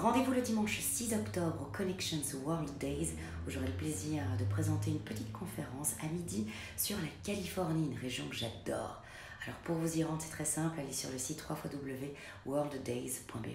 Rendez-vous le dimanche 6 octobre au Connections World Days où j'aurai le plaisir de présenter une petite conférence à midi sur la Californie, une région que j'adore. Alors pour vous y rendre, c'est très simple, allez sur le site www.worlddays.be.